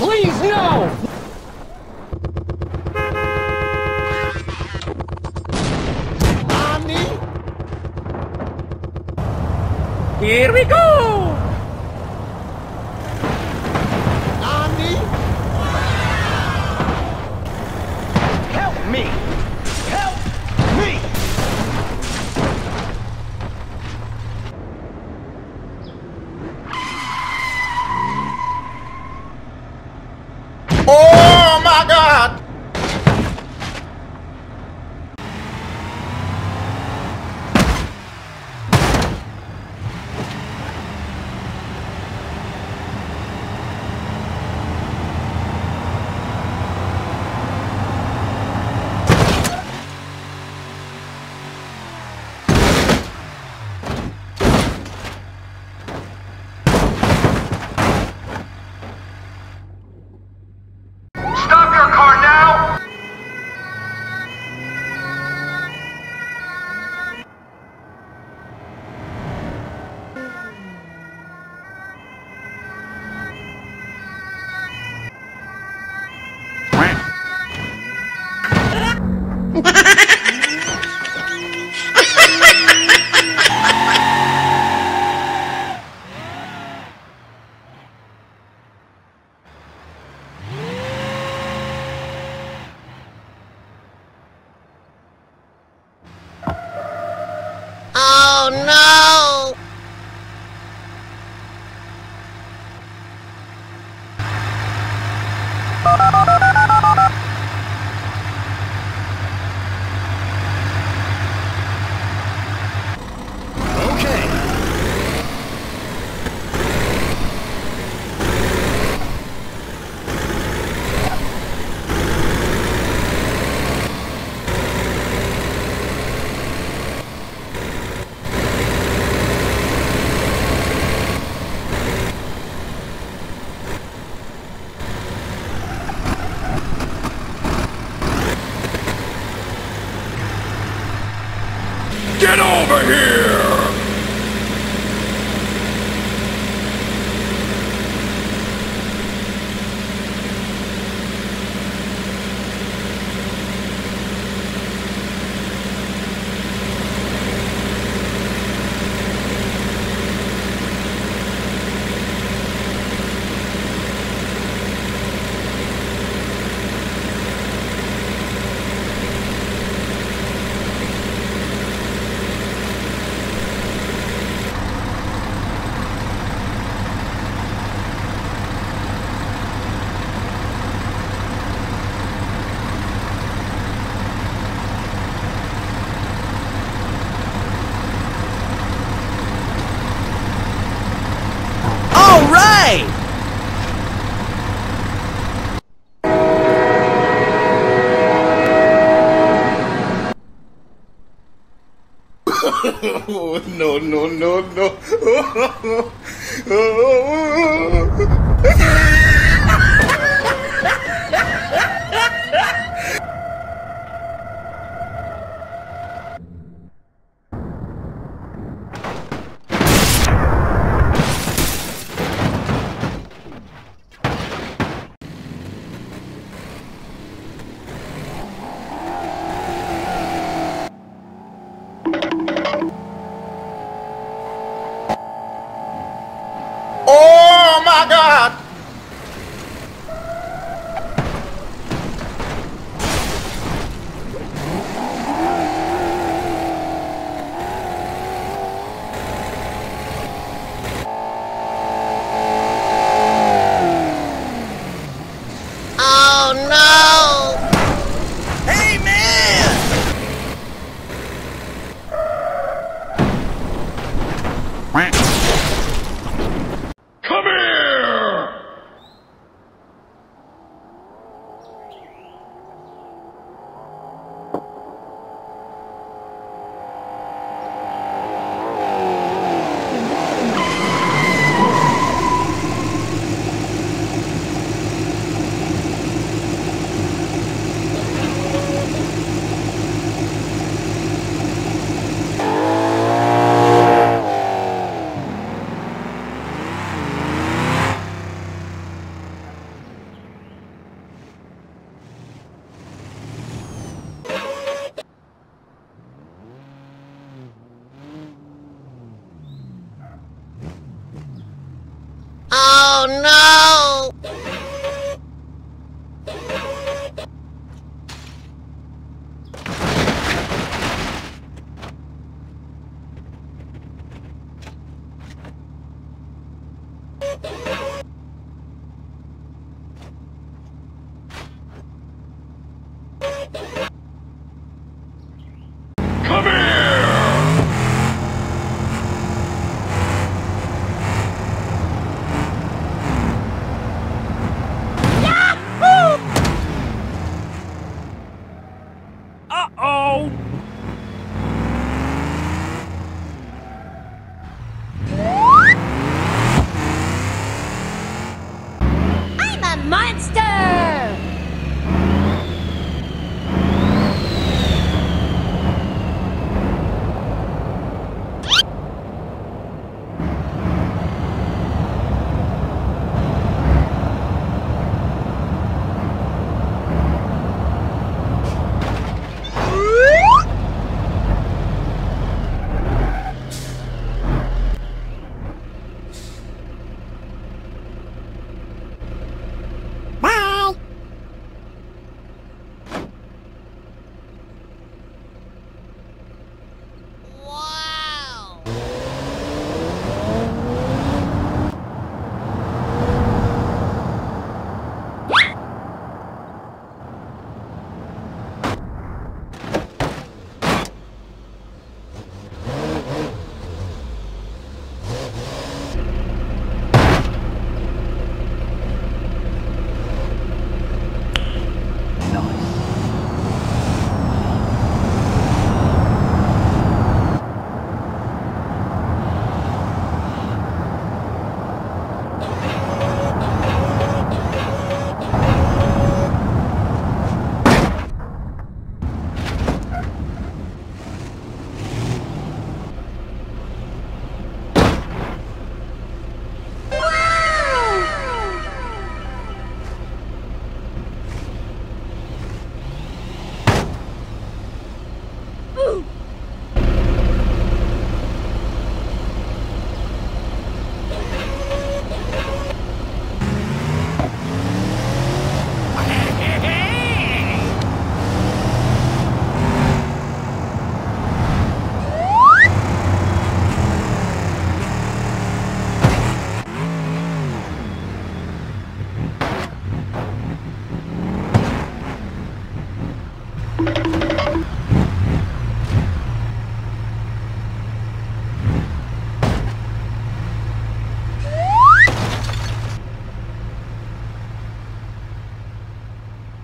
Please, no! Nani? Here we go! Over here! no, no, no, no. god! Oh no!